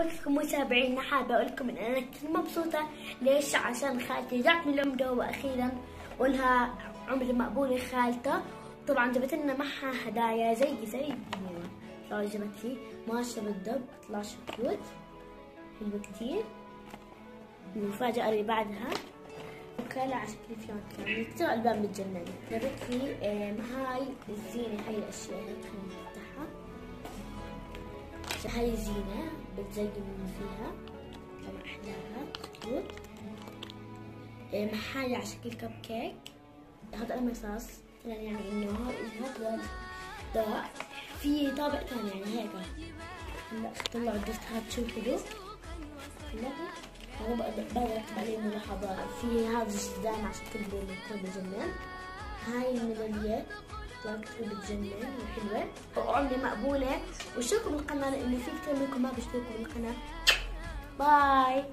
حبيبتكم متابعينا حابة أقول لكم إن أنا كثير مبسوطة. ليش؟ عشان خالتي جاتني العمدة وأخيرا ولها عمدة مقبولة خالتة. طبعا جبت لنا معها هدايا زي زي لو جبت لي ماشية بالدب طلع شو كيوت حلوة كتير. المفاجأة اللي بعدها. وكالة على شكل فيون كامل كتير ألبان بتجنن جابت لي آم، هاي الزينة هاي الأشياء. نفتحها هاي زينة بتزين فيها. طبعا أحلاها cute آم، هاي على شكل كب كيك هذا المصاص يعني إنه هذا ده في طابق ثاني يعني هيك. هلا طلع الدستها تشوفوا له هلا. أنا بقدر أكتب عليه ملاحظات في هذا الزدان على شكل بول بجنن هاي الميداليات كتير بتجنن وحلوة. وعملة مقبولة. واشتركوا بالقناة لأنه في كتير منكم ما بيشتركوا بالقناة باي